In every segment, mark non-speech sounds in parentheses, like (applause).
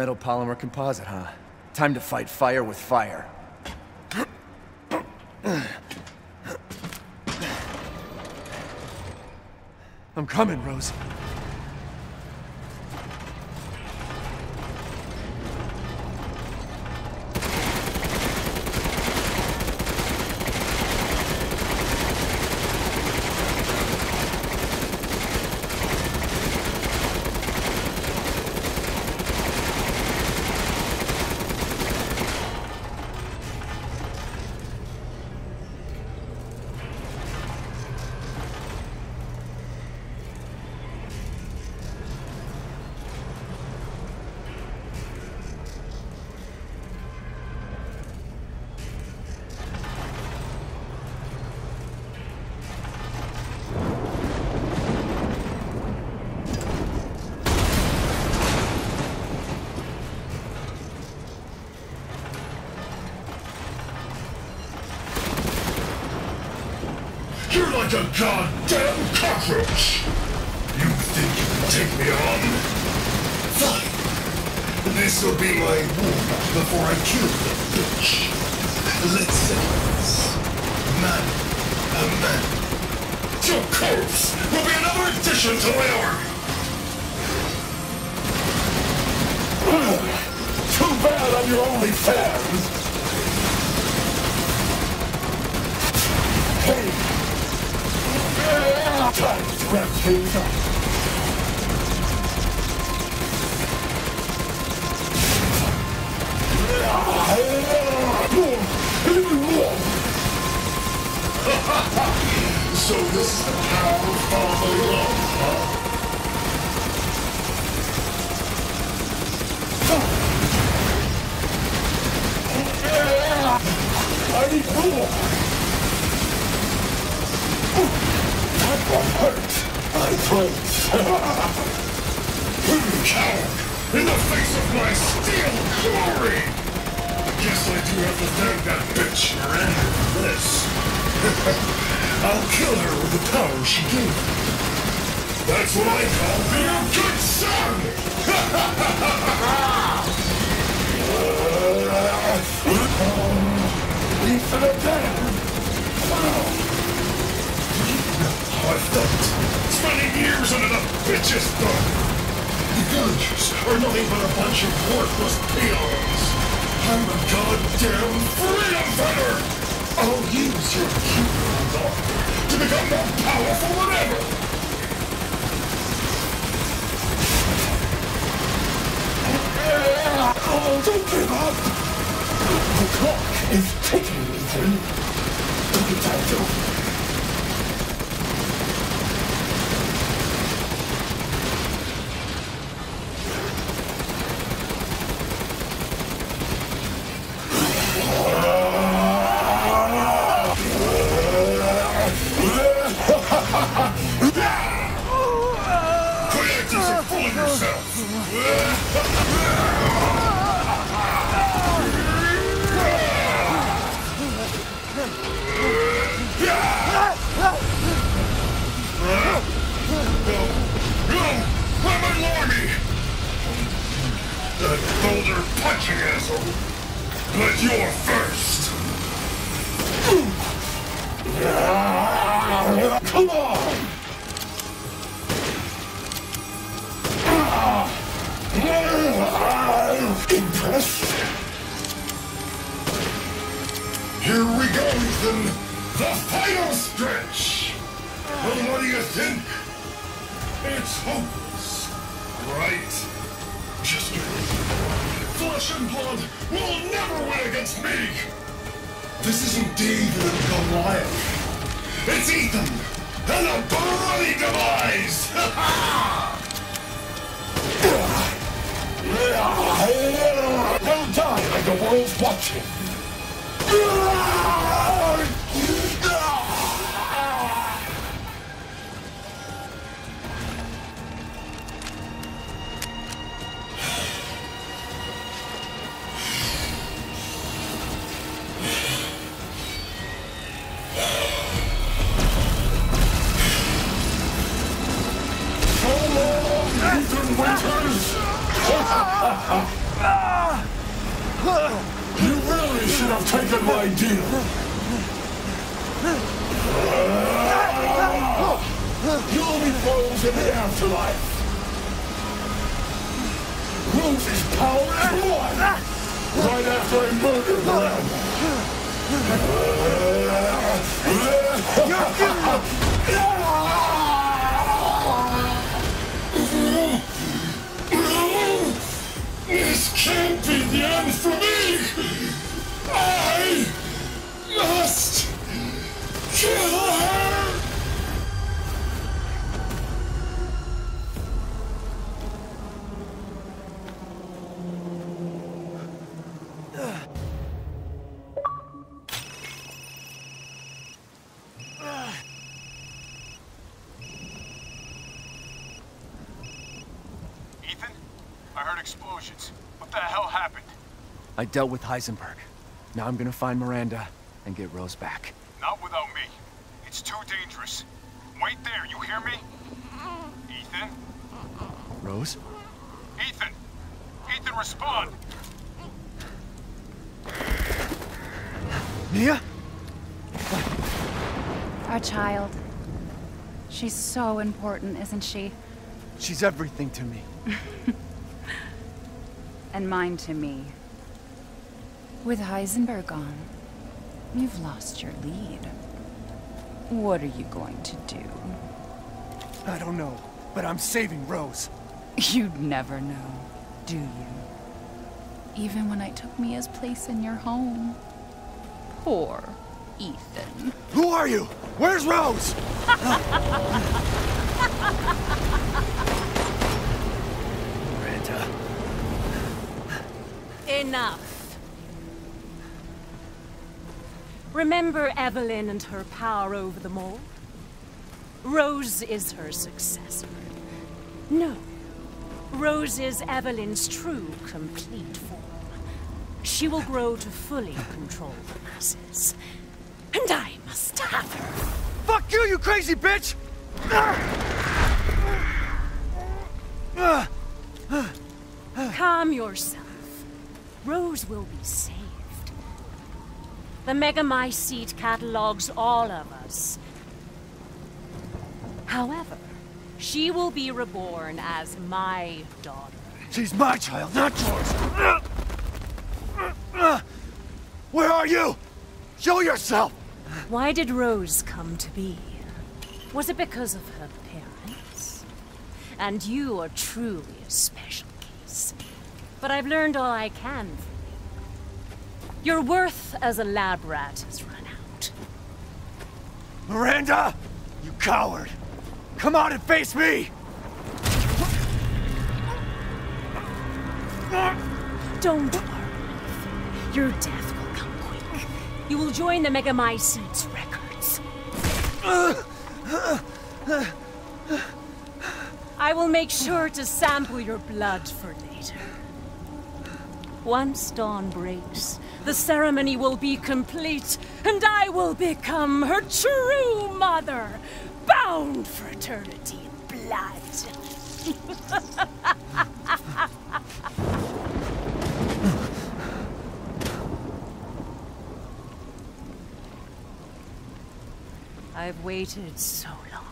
Metal polymer composite, huh? Time to fight fire with fire. I'm coming, Rose. Like a goddamn cockroach! You think you can take me on? Fine. This'll be my warm-up before I kill the bitch. Let's settle this. Man, a man. Your corpse will be another addition to my army! Too bad I'm your only fan! Hey! Things up. So this is the power of fatherly love! That one hurt. I promise. Coward! In the face of my steel glory! Guess I do have to thank that bitch for this. (laughs) I'll kill her with the power she gave me. That's what I call being a good son! Leave for the dead! How I felt. Spending years under the bitch's thumb. The villagers are nothing but a bunch of worthless peons. I'm a goddamn freedom fighter! I'll use your cute little to become more powerful than ever! Oh, don't give up! The clock is ticking, Ethan. Look at that door. This isn't David and Goliath. It's Ethan! And a bloody demise! Don't die like the world's watching! (laughs) Winters! You really should have taken my deal. You'll be foes in the afterlife. Rose's power is one. Right after I murdered them. Can't be the end for me! I must kill her! I dealt with Heisenberg. Now I'm gonna find Miranda and get Rose back. Not without me. It's too dangerous. Wait there, you hear me? Ethan? Rose? Ethan! Ethan, respond! Mia? Our child. She's so important, isn't she? She's everything to me. (laughs) And mine to me. With Heisenberg gone, you've lost your lead. What are you going to do? I don't know, but I'm saving Rose. (laughs) You'd never know, do you? Even when I took Mia's place in your home. Poor Ethan. Who are you? Where's Rose? (laughs) Miranda. Enough. Remember Evelyn and her power over them all? Rose is her successor. No. Rose is Evelyn's true, complete form. She will grow to fully control the masses. And I must have her. Fuck you, you crazy bitch! Calm yourself. Rose will be saved. The Megamycete catalogs all of us. However, she will be reborn as my daughter. She's my child, not yours. Where are you? Show yourself! Why did Rose come to be? Was it because of her parents? And you are truly a special case. But I've learned all I can from you. Your worth as a lab rat has run out. Miranda! You coward! Come out and face me! Don't worry. Your death will come quick. You will join the Megamycetes records. I will make sure to sample your blood for later. Once dawn breaks, the ceremony will be complete, and I will become her true mother, bound for eternity in blood. (laughs) I've waited so long.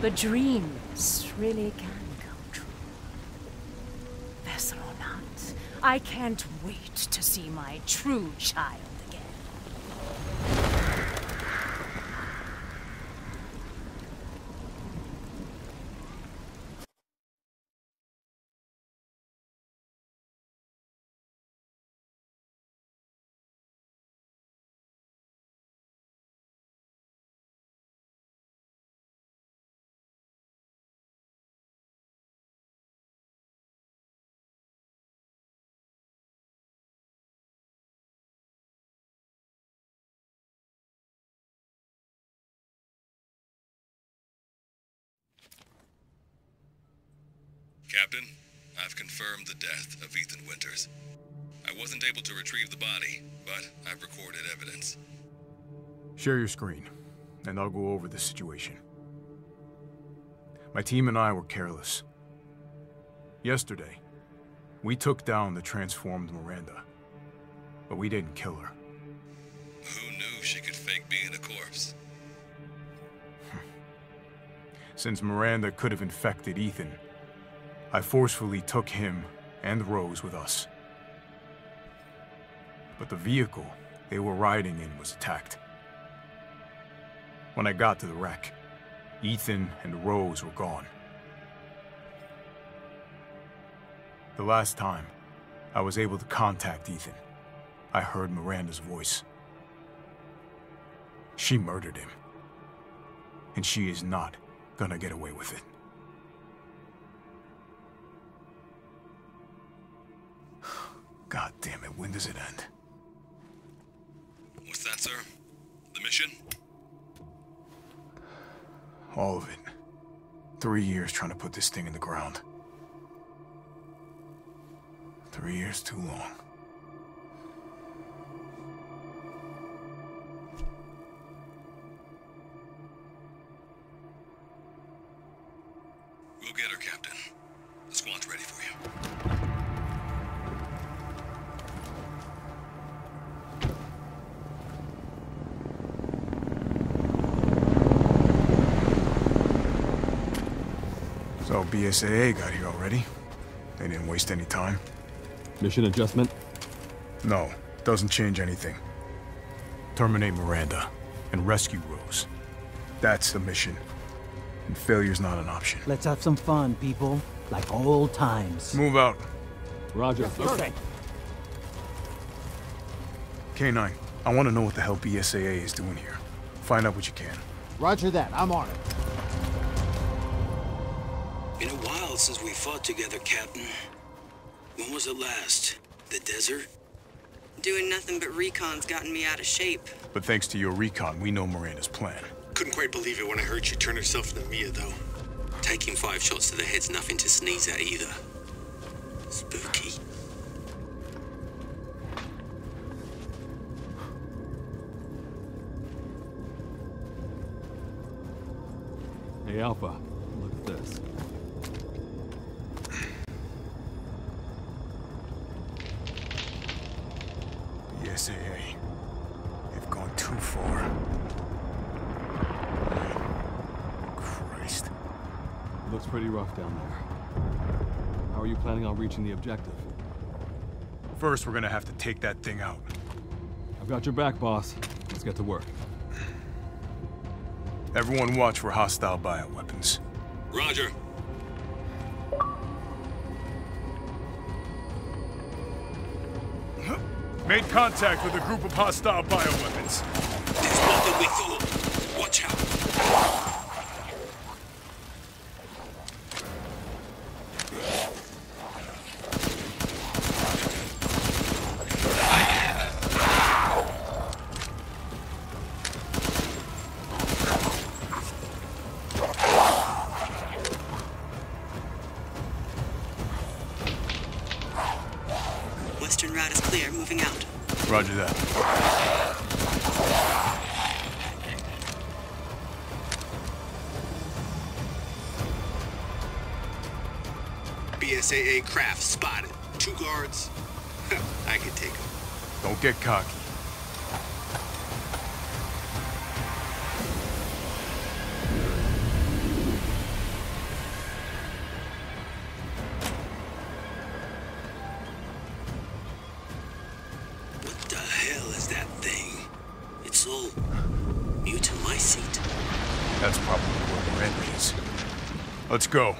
But dreams really can I can't wait to see my true child Captain, I've confirmed the death of Ethan Winters. I wasn't able to retrieve the body, but I've recorded evidence. Share your screen, and I'll go over the situation. My team and I were careless. Yesterday, We took down the transformed Miranda. But we didn't kill her. Who knew she could fake being a corpse? (laughs) Since Miranda could have infected Ethan, I forcefully took him and Rose with us. But the vehicle they were riding in was attacked. When I got to the wreck, Ethan and Rose were gone. The last time I was able to contact Ethan, I heard Miranda's voice. She murdered him. And she is not gonna get away with it. God damn it, when does it end? What's that, sir? The mission? All of it. Three years trying to put this thing in the ground. Three years too long. BSAA got here already? They didn't waste any time? Mission adjustment? No, doesn't change anything. Terminate Miranda and rescue Rose. That's the mission. And failure's not an option. Let's have some fun, people. Like old times. Move out. Roger. Okay. Canino, I want to know what the hell BSAA is doing here. Find out what you can. Roger that. I'm on it. Since we fought together, Captain. When was it last? The desert? Doing nothing but recon's gotten me out of shape. But thanks to your recon, we know Miranda's plan. Couldn't quite believe it when I heard she turned herself into Mia, though. Taking five shots to the head's nothing to sneeze at either. Spooky. Hey, Alpha. BSAA. They've gone too far. Christ. Looks pretty rough down there. How are you planning on reaching the objective? First, we're gonna have to take that thing out. I've got your back, boss. Let's get to work. Everyone watch for hostile bioweapons. Roger. Made contact with a group of hostile bioweapons. Than cocky. What the hell is that thing? It's all mutamycete. That's probably where Miranda is. Let's go.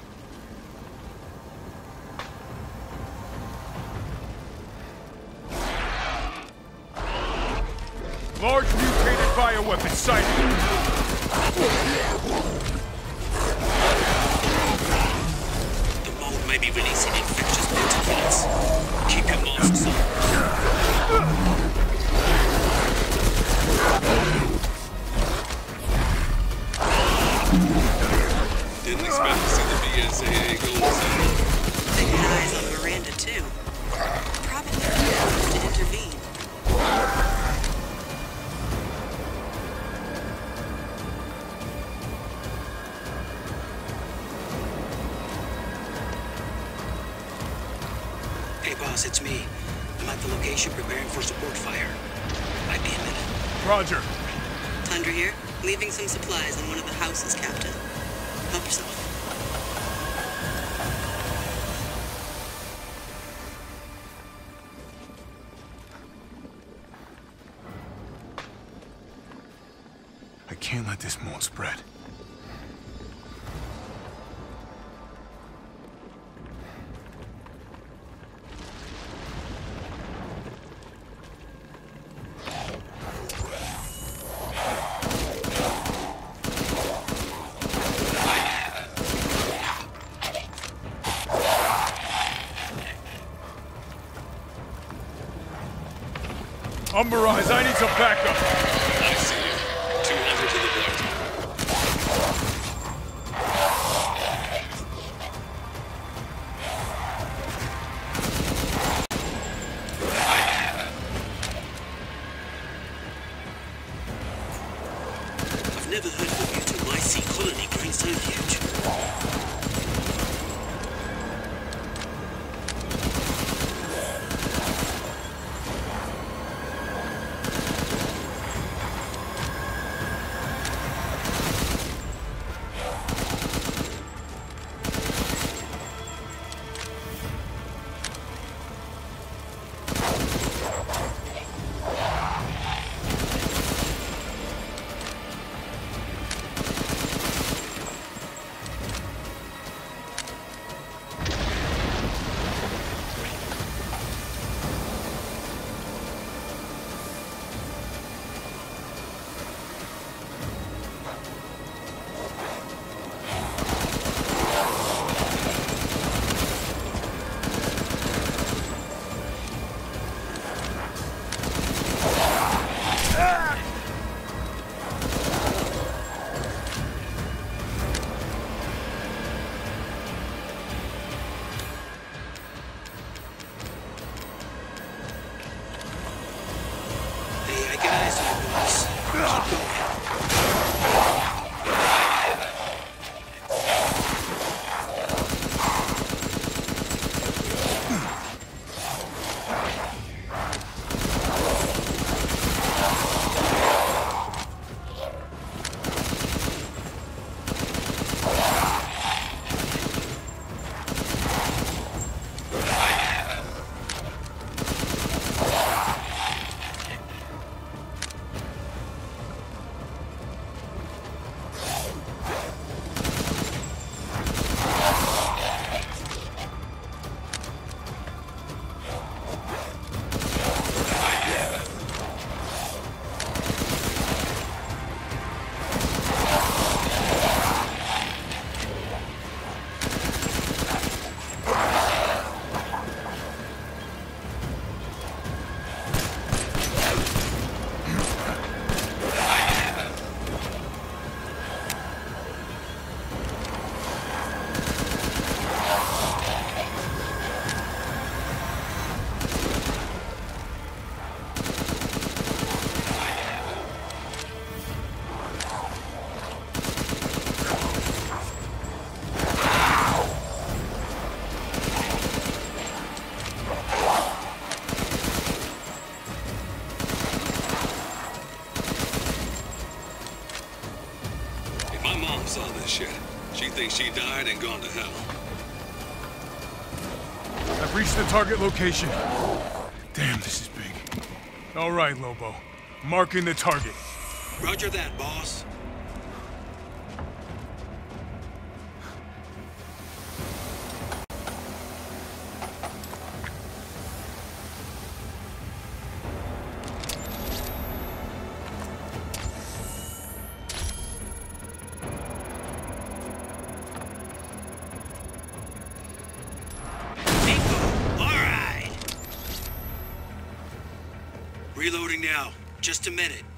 Eyes on Miranda too. Probably to intervene. Hey boss, it's me. I'm at the location preparing for support fire. Might be a minute. Roger. Tundra here, leaving some supplies in one of the houses, can't let this mold spread. she died and gone to hell. I've reached the target location. Damn, this is big. All right, Lobo. Marking the target. Roger that, boss. just a minute.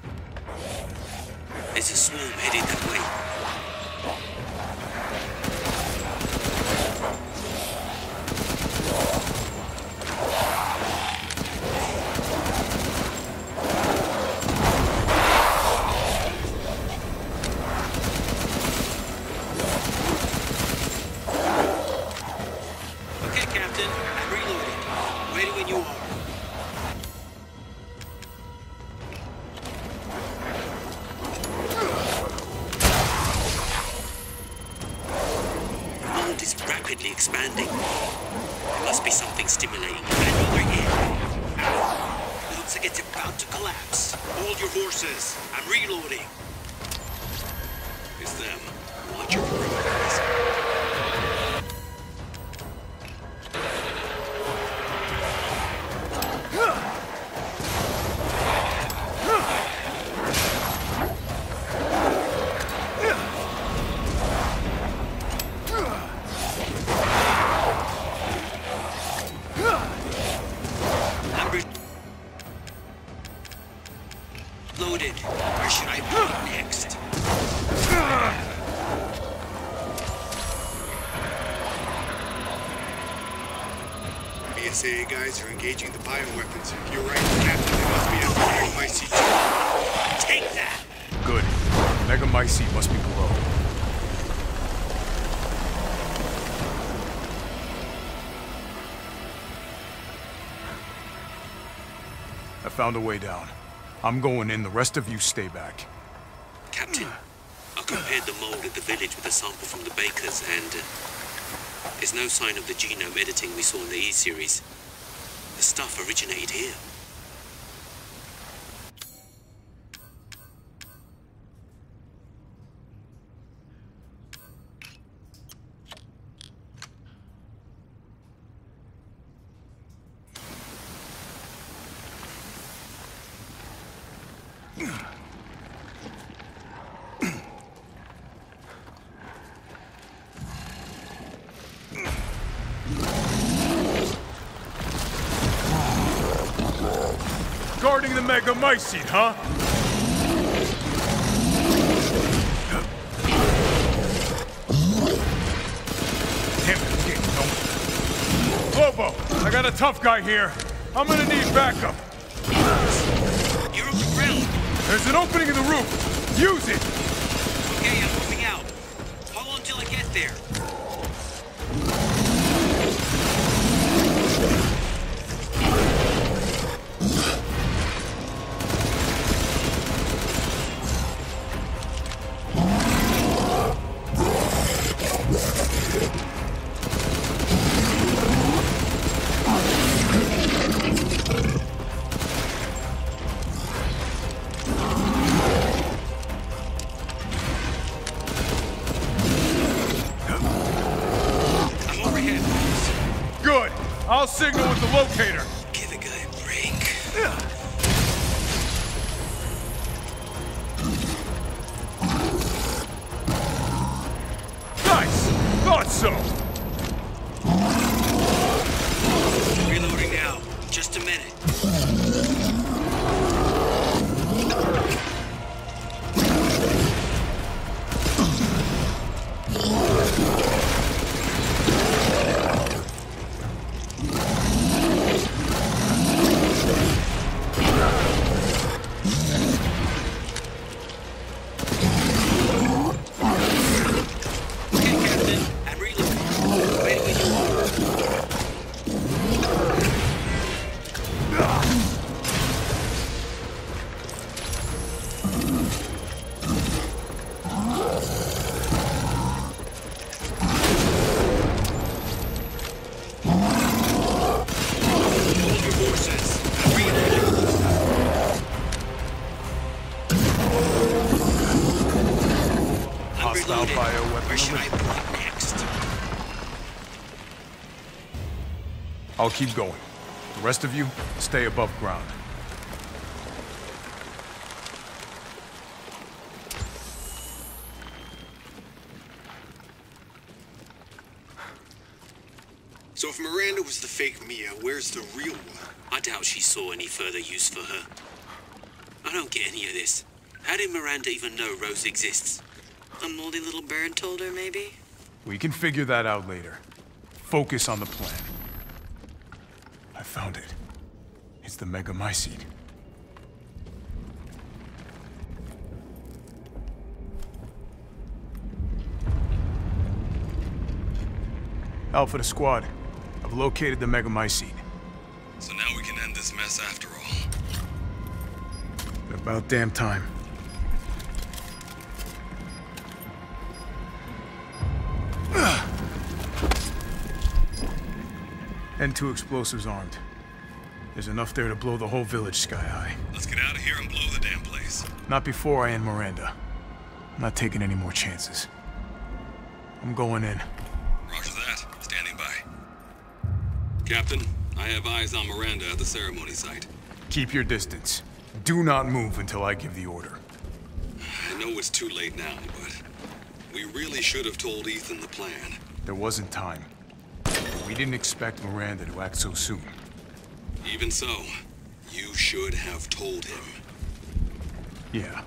Loaded. Where should I be next? BSAA guys are engaging the bioweapons. You're right, Captain. They must be at my seat. Take that! Good. Megamycete must be below. I found a way down. I'm going in, the rest of you stay back. Captain, I compared the mold at the village with a sample from the bakers, and uh, there's no sign of the genome editing we saw in the E-series. The stuff originated here. Megamycete, huh? Damn it, I'm getting. Lobo, I got a tough guy here. I'm gonna need backup. You're on the ground. There's an opening in the roof. Use it. Okay, I'm moving out. How long till I get there? Signal with the locator. I'll keep going. The rest of you, stay above ground. So if Miranda was the fake Mia, where's the real one? I doubt she saw any further use for her. I don't get any of this. How did Miranda even know Rose exists? A moldy little bird told her, maybe? We can figure that out later. Focus on the plan. Found it. It's the Megamycete. Alpha to squad. I've located the Megamycete. So now we can end this mess after all. About damn time. And two explosives armed. There's enough there to blow the whole village sky high. Let's get out of here and blow the damn place. Not before I end Miranda. I'm not taking any more chances. I'm going in. Roger that. Standing by. Captain, I have eyes on Miranda at the ceremony site. Keep your distance. Do not move until I give the order. I know it's too late now, but we really should have told Ethan the plan. There wasn't time. We didn't expect Miranda to act so soon. Even so, you should have told him. Yeah.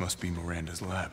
Must be Miranda's lab.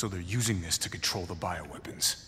So they're using this to control the bioweapons.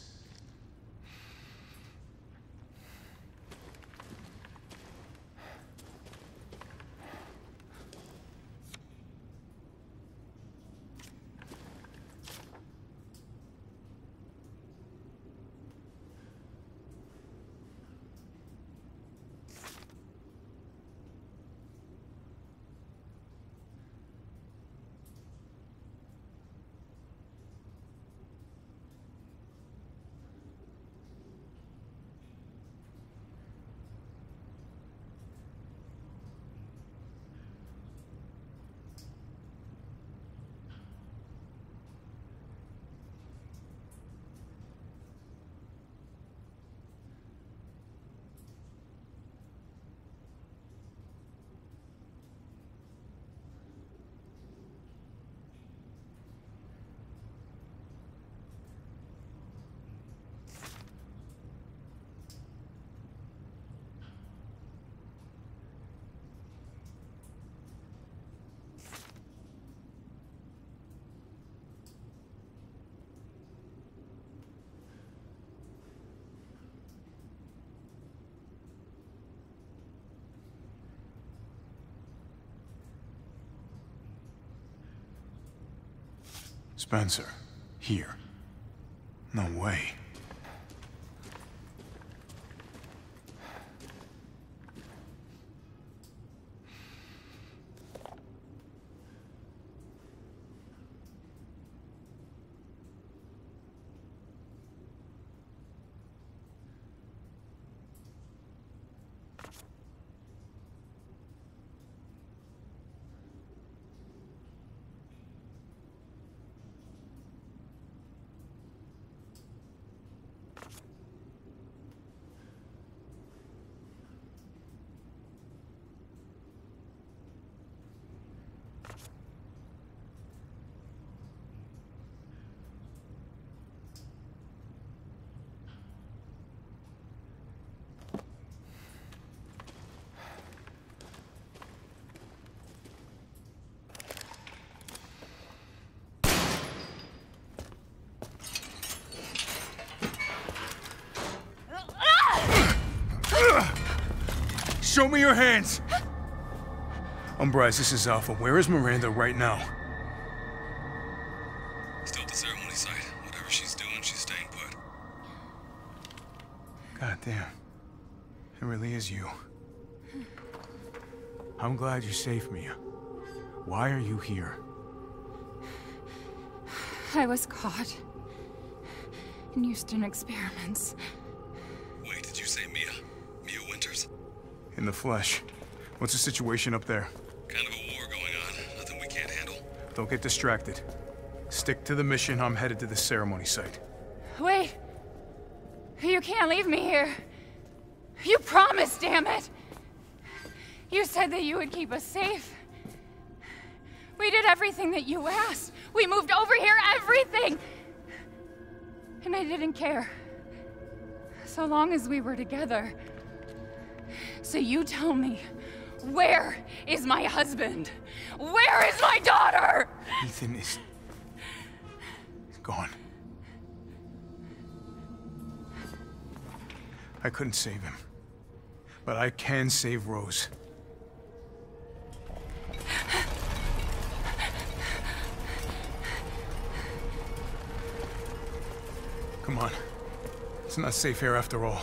Spencer, here. No way. Show me your hands! Umbrise, this is Alpha. Where is Miranda right now? Still at the ceremony site. Whatever she's doing, she's staying put. God damn. It really is you. I'm glad you saved safe, Mia. Why are you here? I was caught in Houston experiments. Wait, did you say Mia? Mia Winters? In the flesh. What's the situation up there? Kind of a war going on. Nothing we can't handle. Don't get distracted. Stick to the mission. I'm headed to the ceremony site. Wait! You can't leave me here. You promised, damn it! You said that you would keep us safe. We did everything that you asked. We moved over here, everything! And I didn't care. So long as we were together. So you tell me, where is my husband? Where is my daughter? Ethan is... gone. I couldn't save him. But I can save Rose. Come on. It's not safe here after all.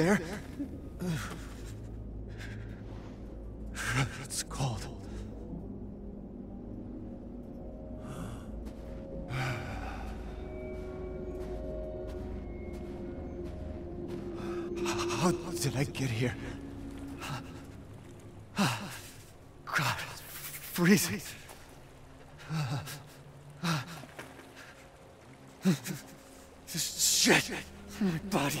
There? It's cold. How did I get here? God, it's freezing. Shit my body.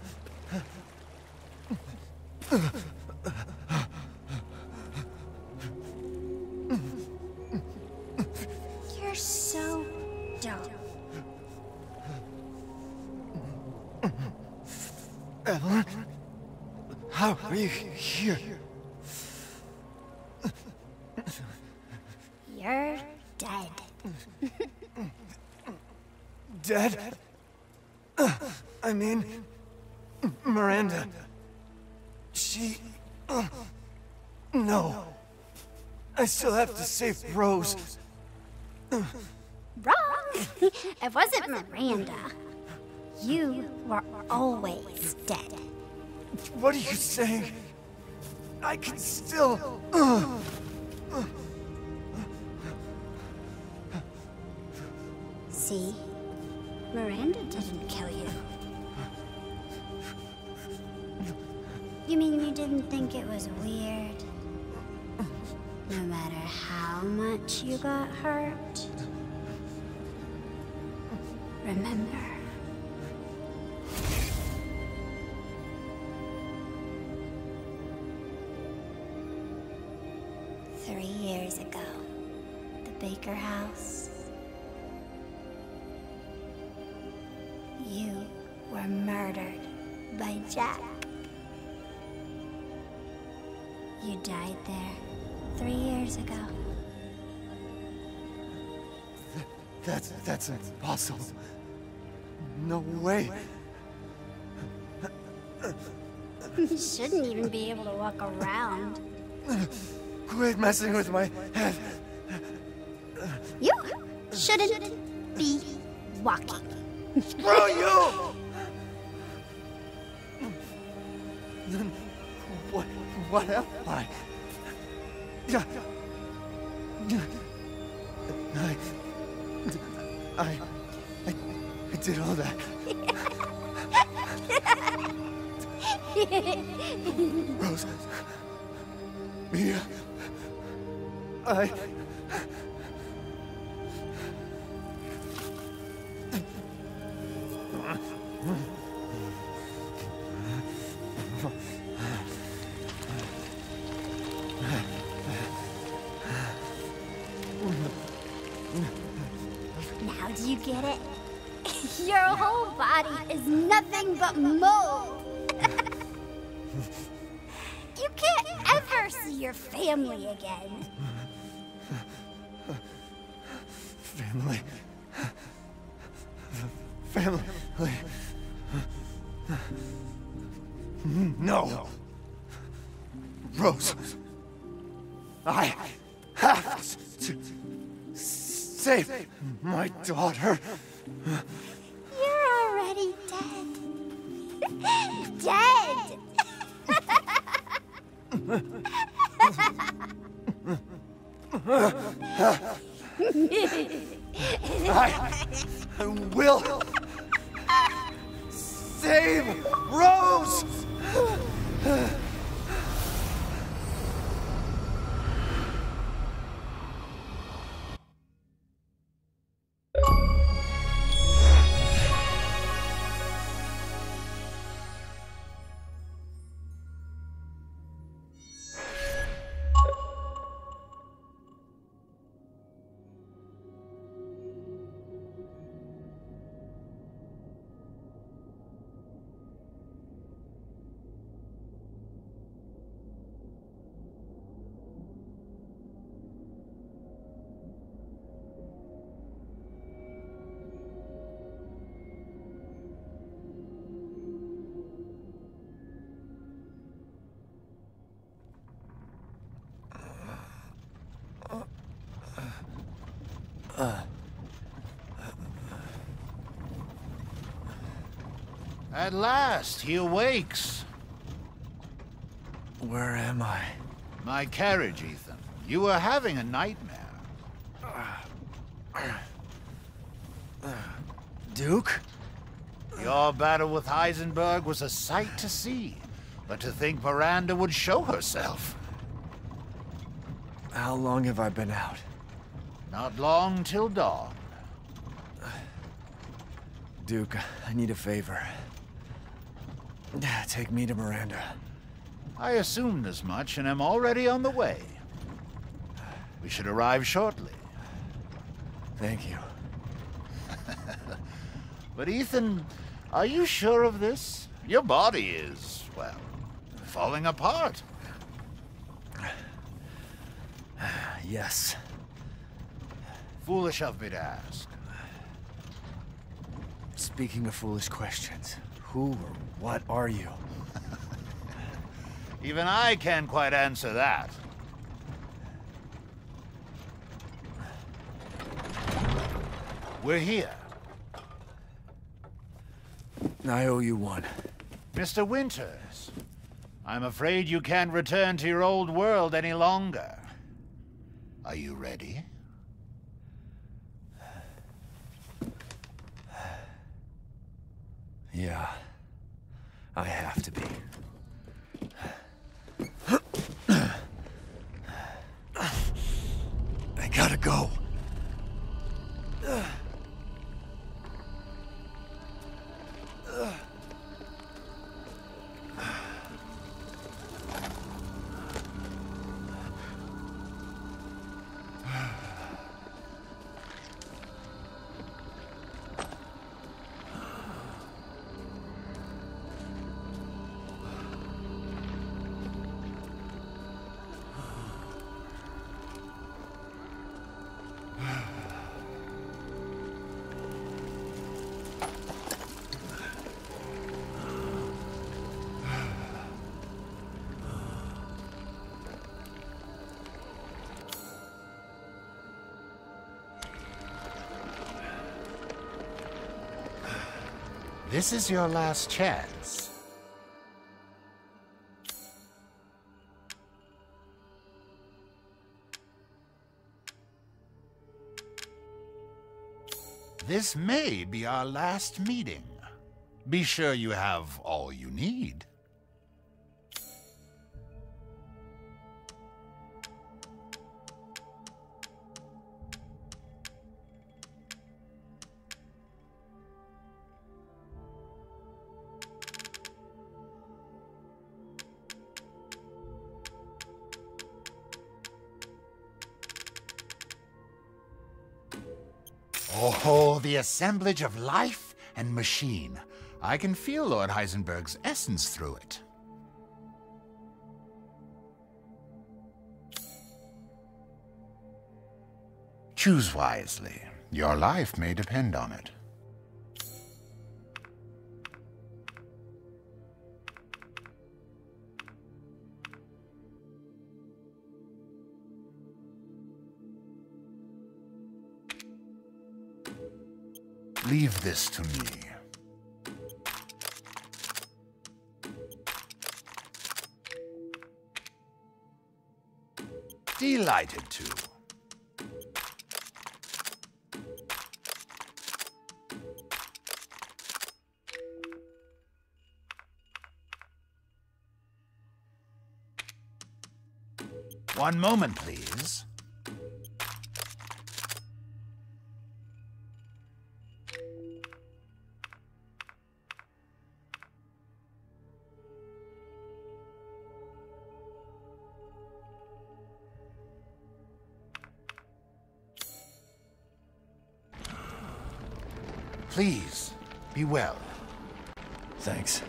to Rose. Wrong! (laughs) it wasn't Miranda. You were always dead. What are you saying? I can still. Uh, House. You were murdered by Jack. You died there three years ago. That's that's impossible. No way. You shouldn't even be able to walk around. Quit messing with my head. Shouldn't be walking. Screw you! Then what, what am I? I, I, I, I did all that. Rose. Mia. I. At last, he awakes. Where am I? My carriage, Ethan. You were having a nightmare. Duke? Your battle with Heisenberg was a sight to see. But to think Miranda would show herself. How long have I been out? Not long till dawn. Duke, I need a favor. (sighs) Take me to Miranda. I assumed as much and am already on the way. We should arrive shortly. Thank you. (laughs) But Ethan, are you sure of this? Your body is, well, falling apart. (sighs) Yes. Foolish of me to ask. Speaking of foolish questions, who or what are you? (laughs) Even I can't quite answer that. We're here. I owe you one. Mr. Winters, I'm afraid you can't return to your old world any longer. Are you ready? Yeah. This is your last chance. This may be our last meeting. Be sure you have all you need. Assemblage of life and machine. I can feel Lord Heisenberg's essence through it. Choose wisely. Your life may depend on it. Leave this to me. Delighted to. One moment, please. Well. Thanks.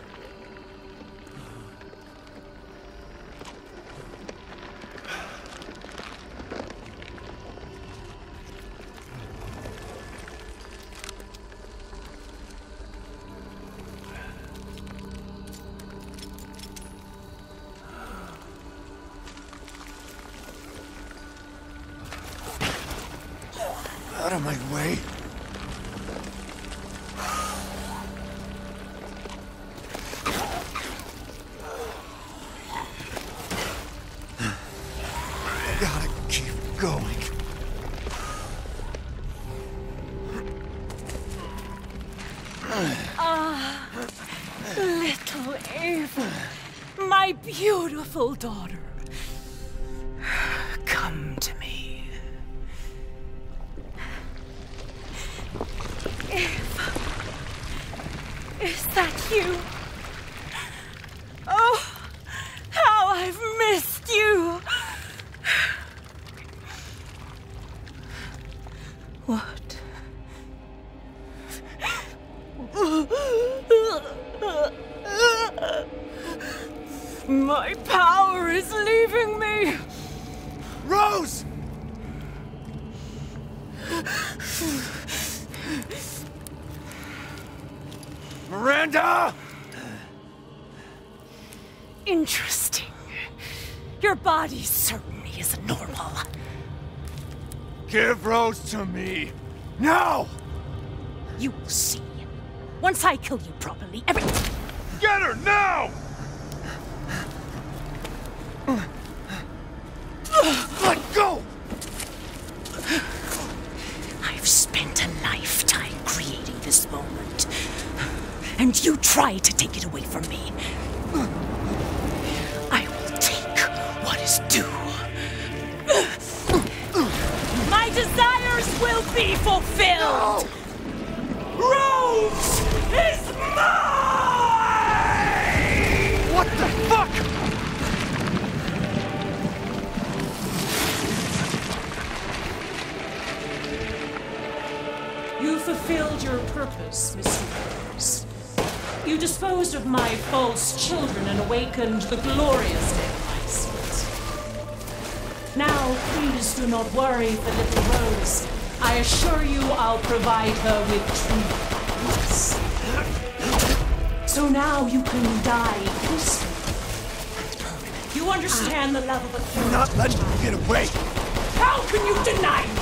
Ava, my beautiful daughter. Come to me. Ava, is that you? Rose to me! Now! You will see. Once I kill you properly, every. Get her now! The glorious dead Isis. Now, please do not worry for little Rose. I assure you I'll provide her with true happiness. So now you can die peacefully. You understand the love of a You're not letting me get away! How can you deny me?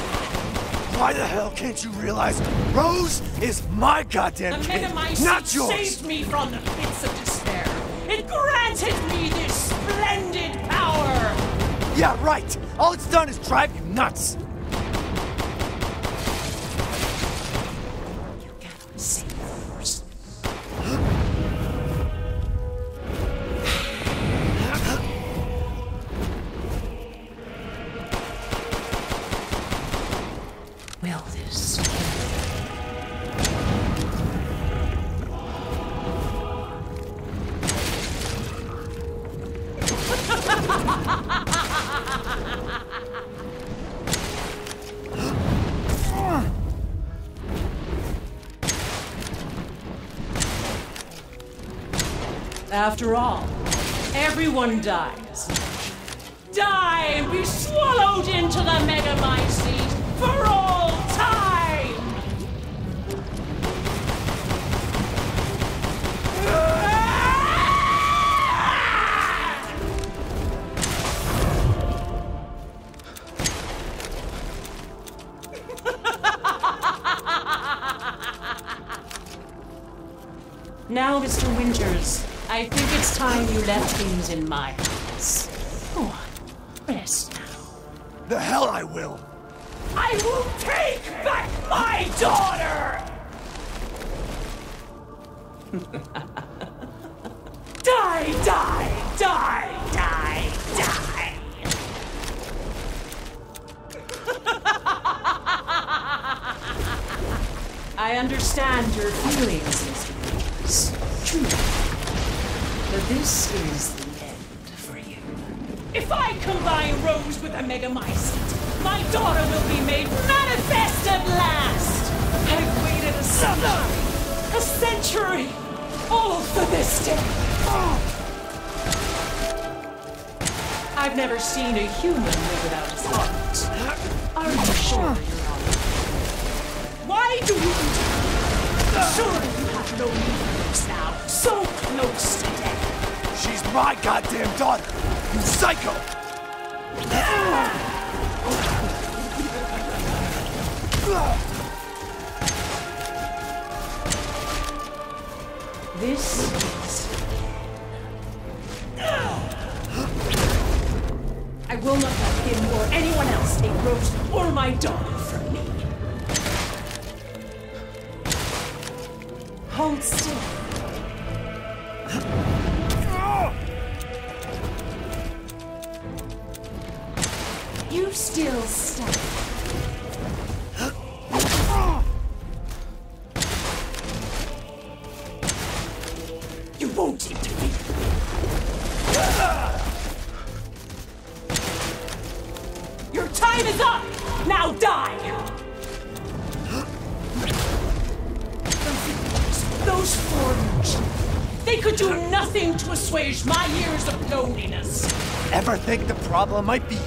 Why the hell can't you realize Rose is my goddamn The kid, not yours? saved me from the pits of despair. Granted me this splendid power. Yeah, right. All it's done is drive you nuts. After all, everyone dies. In my manifest at last! I've waited a century, a century, all for this day. I've never seen a human live without his heart. Are you sure Why do you Surely you have no need for this now, so close to death. She's my goddamn daughter, you psycho! Ah! This is. I will not let him or anyone else take Rose or my daughter from me. Hold still. You still problem. Might be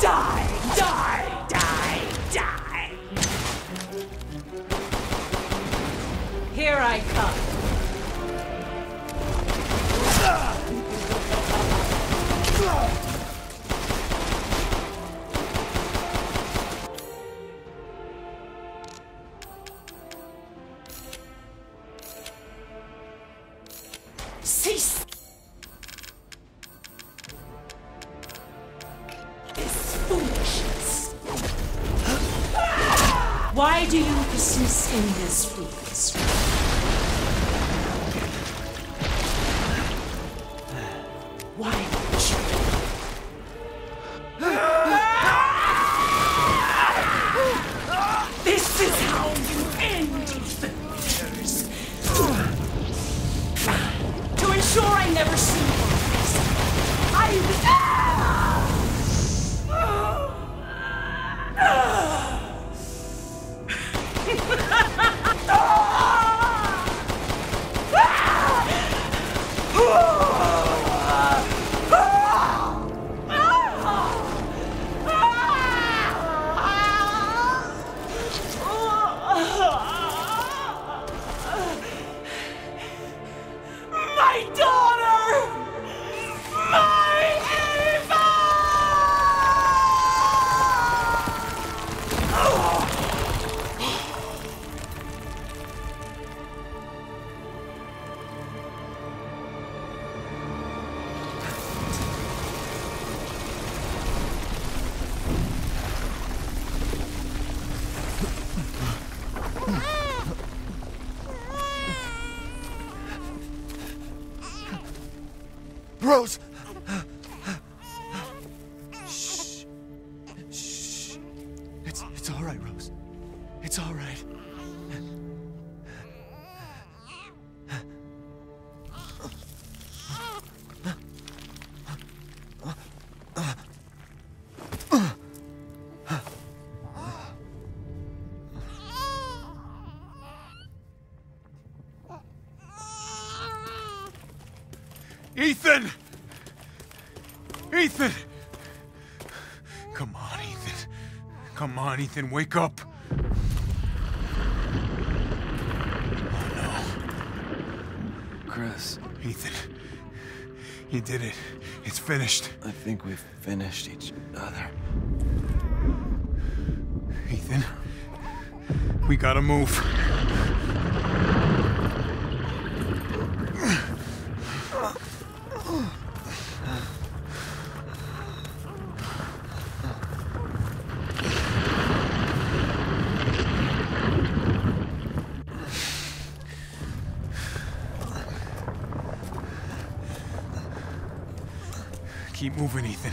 die, It's all right. Ethan! Ethan! Come on, Ethan. Come on, Ethan, wake up. Chris. Ethan. You did it. It's finished. I think we've finished each other. Ethan. We gotta move. Keep moving, Ethan.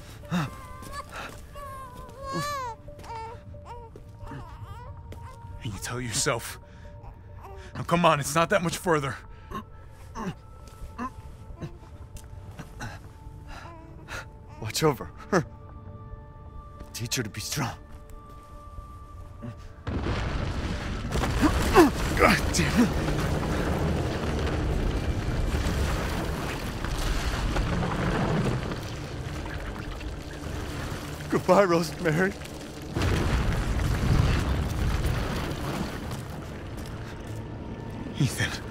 Tell yourself. Now come on, it's not that much further. Watch over her. Teach her to be strong. God damn it. Goodbye, Rosemary. Ethan.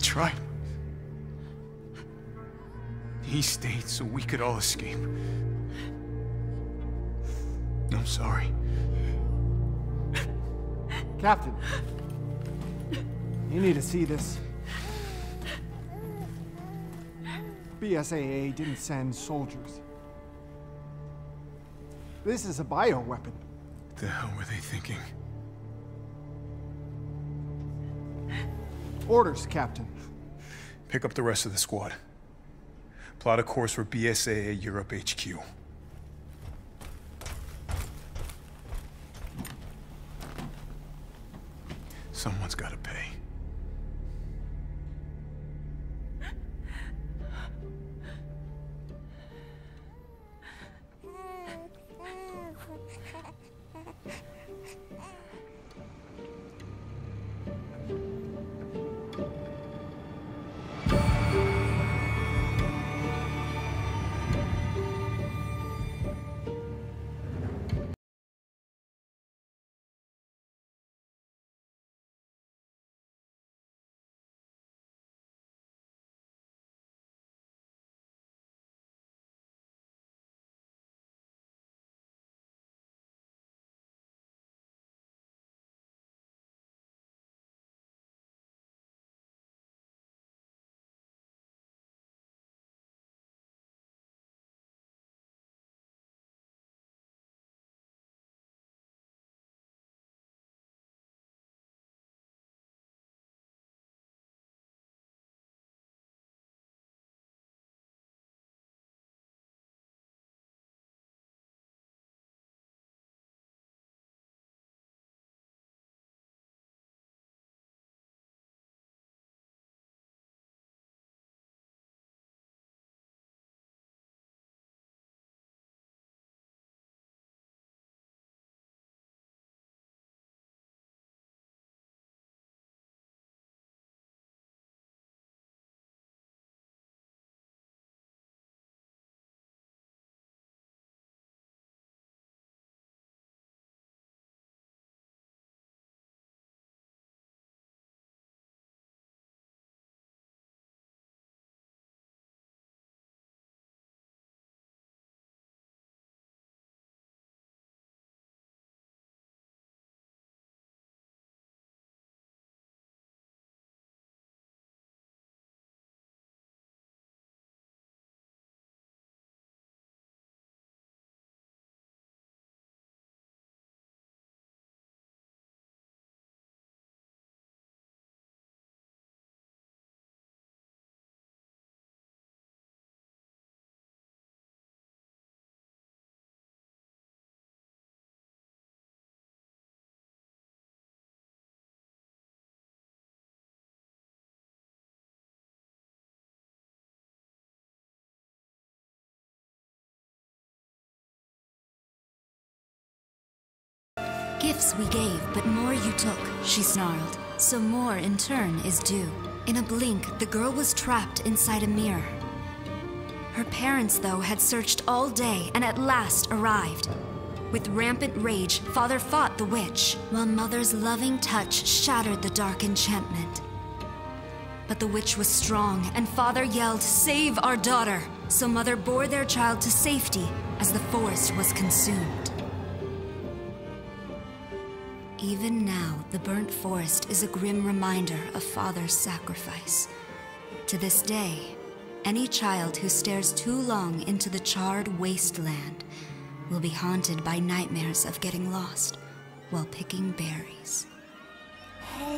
Tried. He stayed so we could all escape. I'm sorry. Captain, you need to see this. BSAA didn't send soldiers. This is a bioweapon. What the hell were they thinking? orders, Captain. Pick up the rest of the squad. Plot a course for BSAA Europe HQ. Someone's gotta pay. Gifts we gave, but more you took, she snarled. So more in turn is due. In a blink, the girl was trapped inside a mirror. Her parents, though, had searched all day and at last arrived. With rampant rage, father fought the witch, while mother's loving touch shattered the dark enchantment. But the witch was strong, and father yelled, Save our daughter! So mother bore their child to safety as the forest was consumed. Even now, the burnt forest is a grim reminder of father's sacrifice. To this day, any child who stares too long into the charred wasteland will be haunted by nightmares of getting lost while picking berries. Do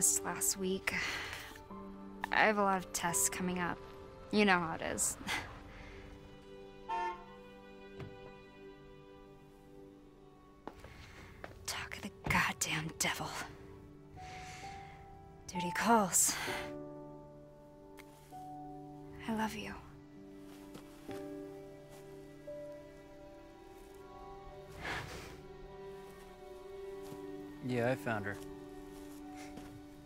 Last week. I have a lot of tests coming up. You know how it is. (laughs) Talk of the goddamn devil. Duty calls. I love you. Yeah, I found her.